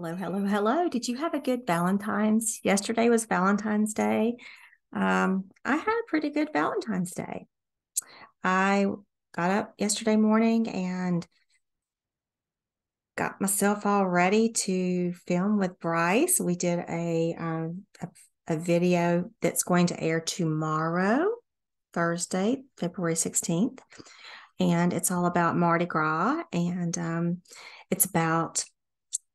Hello, hello, hello. Did you have a good Valentine's? Yesterday was Valentine's Day. Um, I had a pretty good Valentine's Day. I got up yesterday morning and got myself all ready to film with Bryce. We did a, um, a, a video that's going to air tomorrow, Thursday, February 16th. And it's all about Mardi Gras. And um, it's about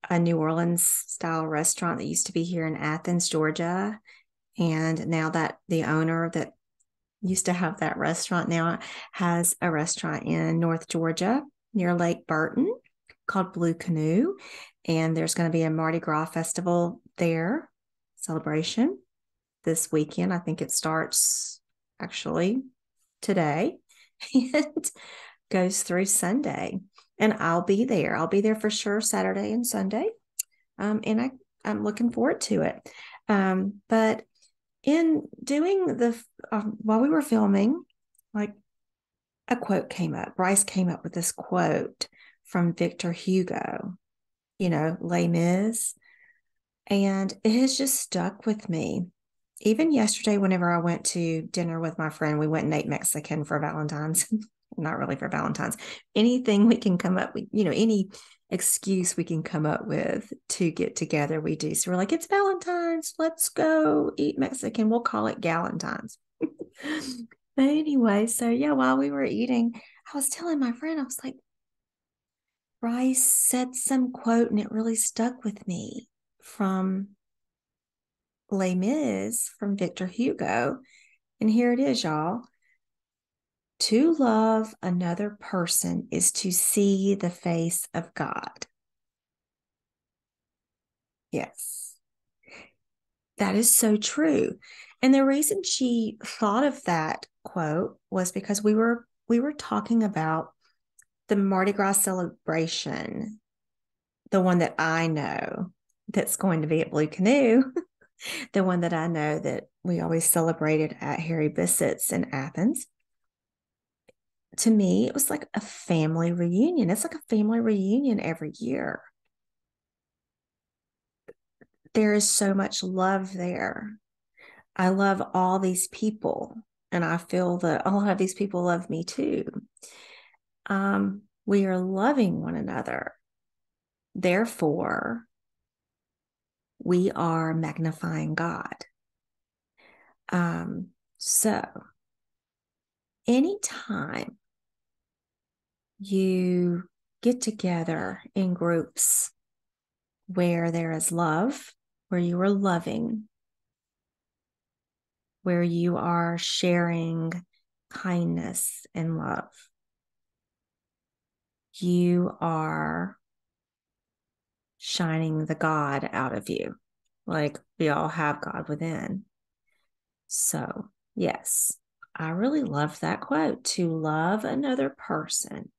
a New Orleans style restaurant that used to be here in Athens, Georgia. And now that the owner that used to have that restaurant now has a restaurant in North Georgia near Lake Burton called Blue Canoe. And there's going to be a Mardi Gras festival there, celebration this weekend. I think it starts actually today and goes through Sunday and I'll be there. I'll be there for sure Saturday and Sunday. Um, and I, I'm looking forward to it. Um, but in doing the, uh, while we were filming, like a quote came up. Bryce came up with this quote from Victor Hugo, you know, Les Mis. And it has just stuck with me. Even yesterday, whenever I went to dinner with my friend, we went and ate Mexican for Valentine's. not really for Valentine's, anything we can come up with, you know, any excuse we can come up with to get together, we do. So we're like, it's Valentine's, let's go eat Mexican. We'll call it Galentine's. but anyway, so yeah, while we were eating, I was telling my friend, I was like, Bryce said some quote and it really stuck with me from Les Mis from Victor Hugo. And here it is, y'all. To love another person is to see the face of God. Yes. That is so true. And the reason she thought of that quote was because we were we were talking about the Mardi Gras celebration, the one that I know that's going to be at Blue Canoe, the one that I know that we always celebrated at Harry Bissett's in Athens to me, it was like a family reunion. It's like a family reunion every year. There is so much love there. I love all these people, and I feel that a lot of these people love me too. Um, we are loving one another. Therefore, we are magnifying God. Um, so, anytime you get together in groups where there is love, where you are loving, where you are sharing kindness and love. You are shining the God out of you. Like we all have God within. So, yes, I really love that quote to love another person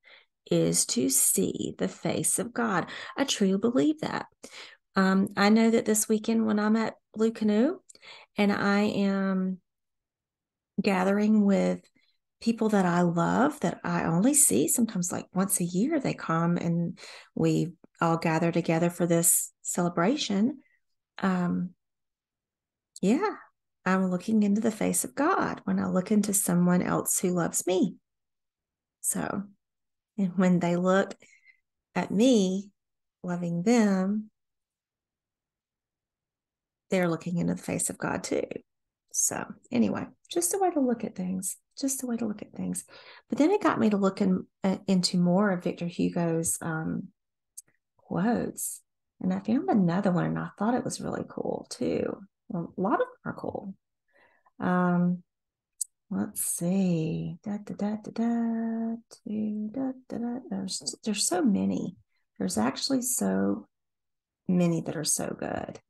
is to see the face of God. I truly believe that. Um, I know that this weekend when I'm at Blue Canoe and I am gathering with people that I love that I only see sometimes like once a year, they come and we all gather together for this celebration. Um, yeah, I'm looking into the face of God when I look into someone else who loves me. So and when they look at me loving them, they're looking into the face of God too. So, anyway, just a way to look at things, just a way to look at things. But then it got me to look in, uh, into more of Victor Hugo's um, quotes. And I found another one and I thought it was really cool too. Well, a lot of them are cool. Um, let's see. Da, da, da, da, da, da, da, da. There's, there's so many. There's actually so many that are so good.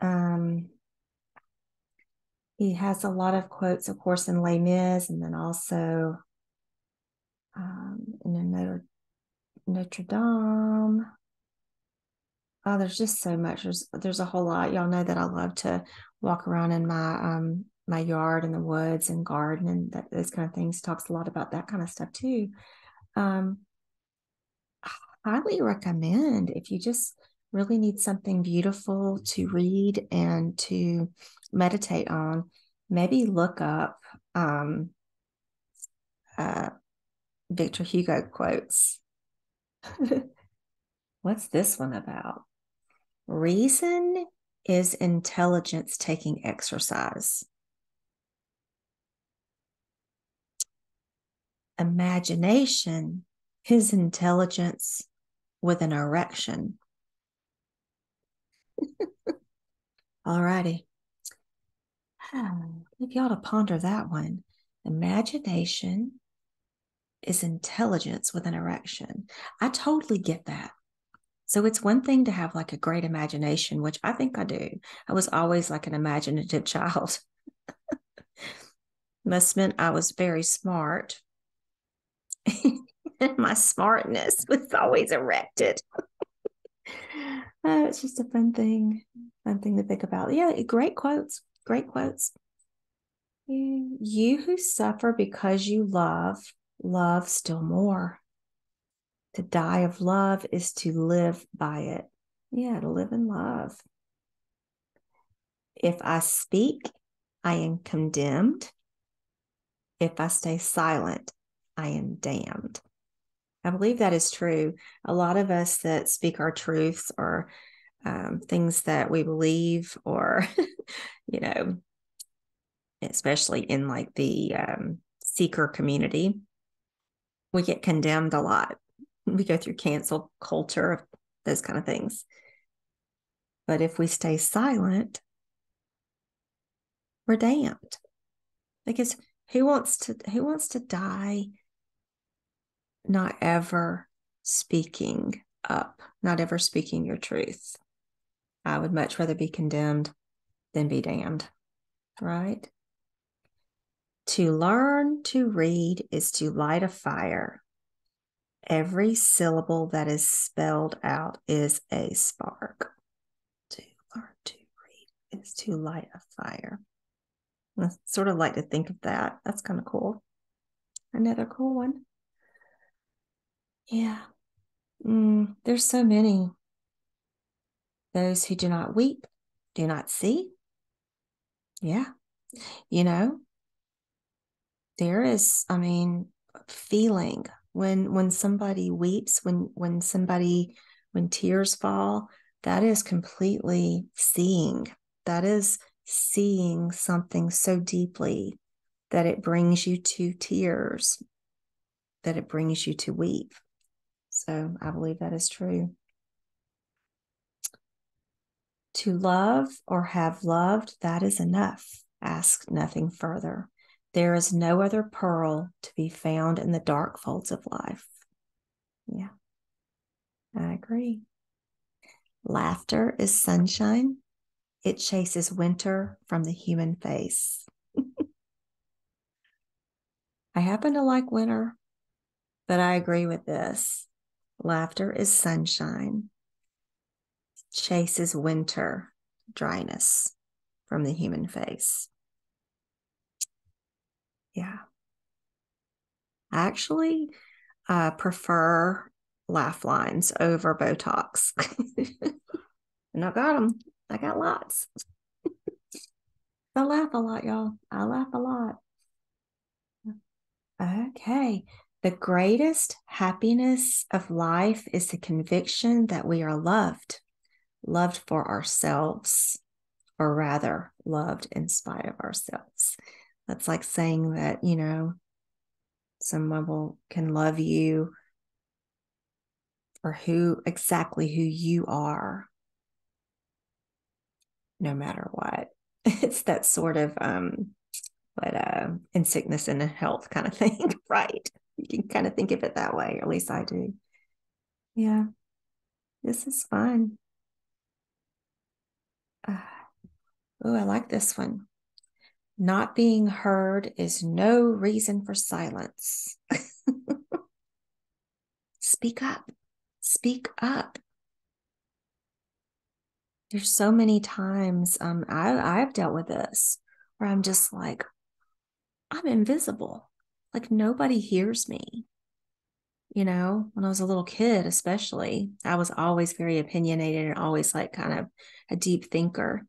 Um, he has a lot of quotes, of course, in Les Mis, and then also um, in Notre, Notre Dame. Oh, there's just so much. There's there's a whole lot. Y'all know that I love to walk around in my um my yard and the woods and garden and that, those kind of things. Talks a lot about that kind of stuff too. Um, highly recommend if you just really need something beautiful to read and to meditate on, maybe look up um, uh, Victor Hugo quotes. What's this one about? Reason is intelligence taking exercise. Imagination his intelligence with an erection. All righty. If you ought to ponder that one. Imagination is intelligence with an erection. I totally get that. So it's one thing to have like a great imagination, which I think I do. I was always like an imaginative child. Must meant I was very smart. My smartness was always erected. uh, it's just a fun thing, fun thing to think about. Yeah, great quotes, great quotes. You who suffer because you love, love still more. To die of love is to live by it. Yeah, to live in love. If I speak, I am condemned. If I stay silent, I am damned. I believe that is true. A lot of us that speak our truths or um, things that we believe, or, you know, especially in like the um, seeker community, we get condemned a lot we go through cancel culture, those kind of things. But if we stay silent, we're damned. Because who wants to who wants to die not ever speaking up, not ever speaking your truth? I would much rather be condemned than be damned. Right? To learn to read is to light a fire every syllable that is spelled out is a spark. To learn to read is to light a fire. I sort of like to think of that. That's kind of cool. Another cool one. Yeah. Mm, there's so many. Those who do not weep do not see. Yeah. You know, there is, I mean, feeling when when somebody weeps when when somebody when tears fall that is completely seeing that is seeing something so deeply that it brings you to tears that it brings you to weep so i believe that is true to love or have loved that is enough ask nothing further there is no other pearl to be found in the dark folds of life. Yeah, I agree. Laughter is sunshine, it chases winter from the human face. I happen to like winter, but I agree with this. Laughter is sunshine, chases winter, dryness from the human face. Yeah. I actually uh, prefer laugh lines over Botox. and I got them. I got lots. I laugh a lot, y'all. I laugh a lot. Okay. The greatest happiness of life is the conviction that we are loved, loved for ourselves, or rather, loved in spite of ourselves. That's like saying that, you know, someone will can love you for who exactly who you are, no matter what. It's that sort of um but uh in sickness and in health kind of thing, right? You can kind of think of it that way, or at least I do. Yeah. This is fun. Uh, oh, I like this one. Not being heard is no reason for silence. Speak up. Speak up. There's so many times um, I, I've dealt with this where I'm just like, I'm invisible. Like nobody hears me. you know, when I was a little kid, especially. I was always very opinionated and always like kind of a deep thinker.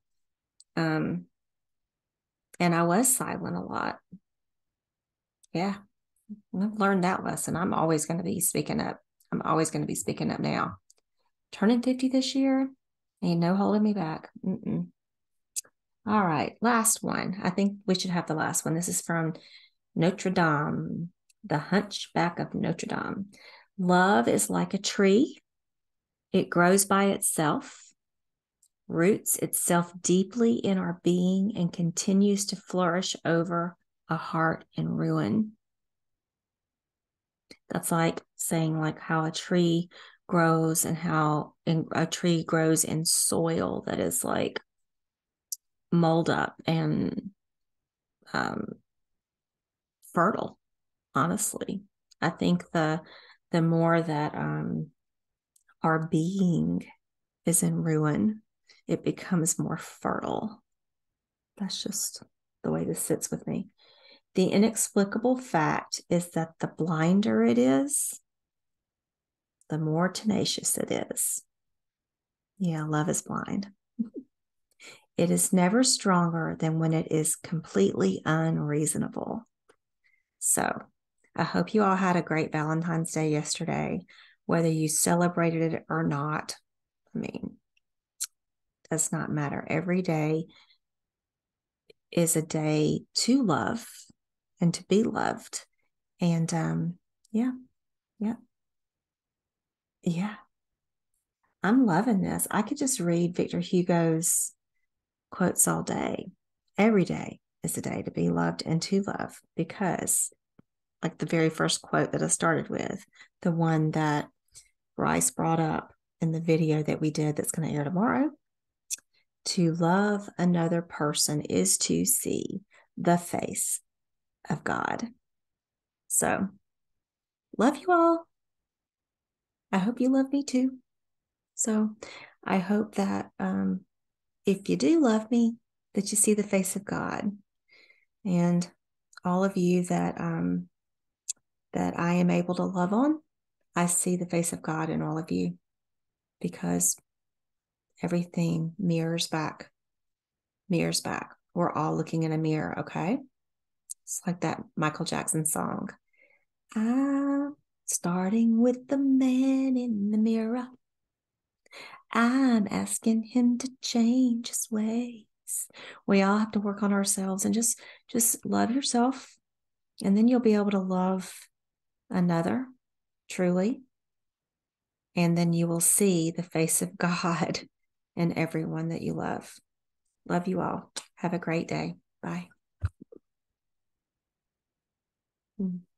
Um, and I was silent a lot. Yeah, I've learned that lesson. I'm always going to be speaking up. I'm always going to be speaking up now. Turning 50 this year, ain't no holding me back. Mm-mm. All right, last one. I think we should have the last one. This is from Notre Dame, The Hunchback of Notre Dame. Love is like a tree, it grows by itself roots itself deeply in our being and continues to flourish over a heart in ruin. That's like saying like how a tree grows and how a tree grows in soil that is like mold up and um, fertile. Honestly, I think the the more that um, our being is in ruin, it becomes more fertile. That's just the way this sits with me. The inexplicable fact is that the blinder it is, the more tenacious it is. Yeah, love is blind. it is never stronger than when it is completely unreasonable. So, I hope you all had a great Valentine's Day yesterday, whether you celebrated it or not. I mean, does not matter. Every day is a day to love and to be loved. And um, yeah, yeah, yeah. I'm loving this. I could just read Victor Hugo's quotes all day. Every day is a day to be loved and to love because, like the very first quote that I started with, the one that Bryce brought up in the video that we did that's going to air tomorrow, to love another person is to see the face of God. So, love you all. I hope you love me too. So, I hope that um, if you do love me, that you see the face of God. And all of you that um, that I am able to love on, I see the face of God in all of you because everything mirrors back, mirrors back. We're all looking in a mirror, okay? It's like that Michael Jackson song. I'm starting with the man in the mirror. I'm asking him to change his ways we all have to work on ourselves and just just love yourself and then you'll be able to love another truly and then you will see the face of God in everyone that you love. Love you all. Have a great day. Bye. Hmm.